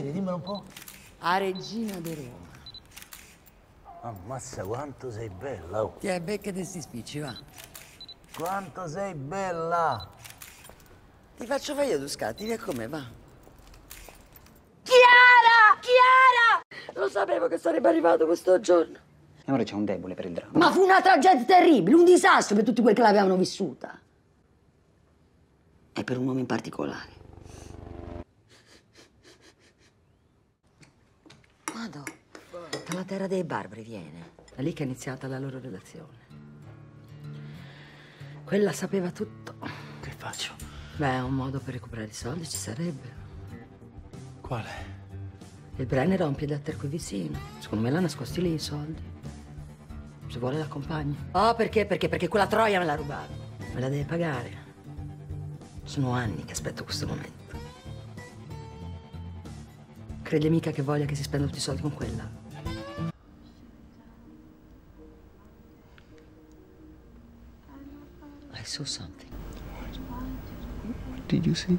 un po'. A Regina di Roma. Ammazza quanto sei bella, oh. Ti è becca di sti spicci, va. Quanto sei bella! Ti faccio fare io due scatti, via come va. Chiara! Chiara! Lo sapevo che sarebbe arrivato questo giorno. E ora c'è un debole per il dramma. Ma fu una tragedia terribile, un disastro per tutti quelli che l'avevano vissuta. E per un uomo in particolare. Madò, dalla terra dei barbari viene. È lì che è iniziata la loro relazione. Quella sapeva tutto. Che faccio? Beh, un modo per recuperare i soldi ci sarebbe. Quale? Il Brenner ha un piede a terra qui vicino. Secondo me l'ha nascosti lì i soldi. Se vuole l'accompagno. Oh, perché? Perché? Perché quella troia me l'ha rubata. Me la deve pagare. Sono anni che aspetto questo momento. Crede mica che voglia che si spenda tutti i soldi con quella? I saw something. What did you see?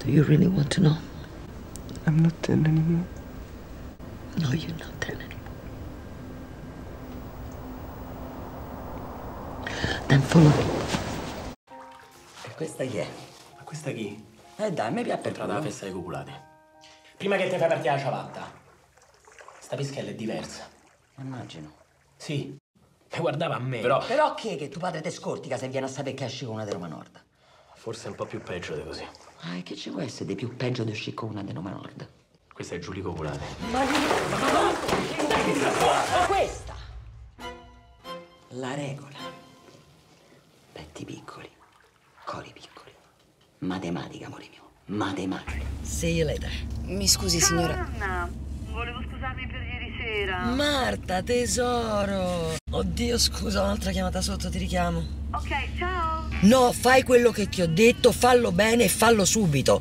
Do you really want to know? I'm not ten anymore. No, you're not ten anymore. Then follow me. E questa chi è? Ma questa chi? Eh dai, mi piace per Entrata alla festa dei copulati. Prima che te fai partire la ciabatta. Sta pischella è diversa. Immagino. Sì. E guardava a me. Però Però che che tuo padre te scortica se viene a sapere che esci con una di Roma Nord? forse è un po' più peggio di così. Ah, e che ci può essere di più peggio di uscire con una di Roma Nord? Questa è Giulia Copulati. Questa! La regola. Petti piccoli, cori piccoli. Matematica, amore mio. Matematica. See you later. Mi scusi, signora. Anna, volevo scusarmi per ieri sera. Marta, tesoro. Oddio, scusa, un'altra chiamata sotto, ti richiamo. Ok, ciao. No, fai quello che ti ho detto, fallo bene e fallo subito.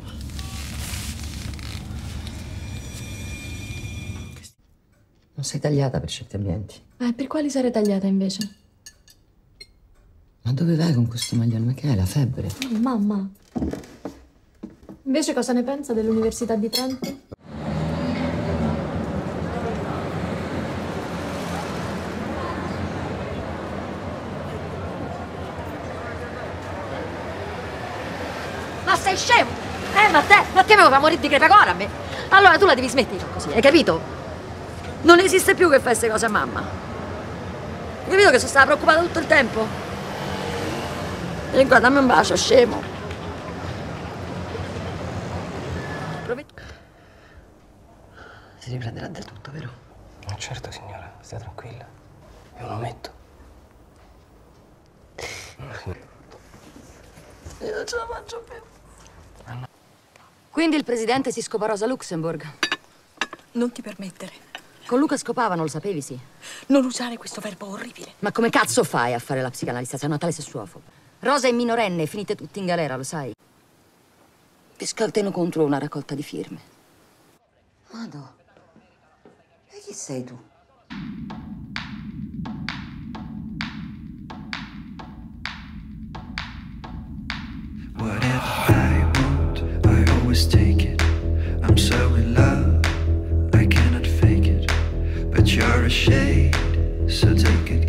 Non sei tagliata per certi ambienti. Eh, per quali sarei tagliata invece? Ma dove vai con questo maglione? Ma che hai, la febbre? Oh, mamma. Invece cosa ne pensa dell'Università di Trento? Ma sei scemo? Eh, ma te, ma te mi fa morire di crepacora a me. Allora tu la devi smettere così, hai capito? Non esiste più che fai queste cose a mamma. Hai capito che sono stata preoccupata tutto il tempo? E guarda, dammi un bacio, scemo. Si riprenderà del tutto, vero? Ma certo, signora, stia tranquilla. Io lo metto. Io non ce la faccio più. Quindi il presidente si scopa Rosa Luxemburg. Non ti permettere. Con Luca scopavano, lo sapevi, sì. Non usare questo verbo orribile. Ma come cazzo fai a fare la psicanalista? Sei una tale sessuofoba. Rosa è minorenne, finite tutti in galera, lo sai. Ti scalteno contro una raccolta di firme. Mado, e chi sei tu? Whatever I want, I always take it. I'm so in love, I cannot fake it. But you're a shade, so take it,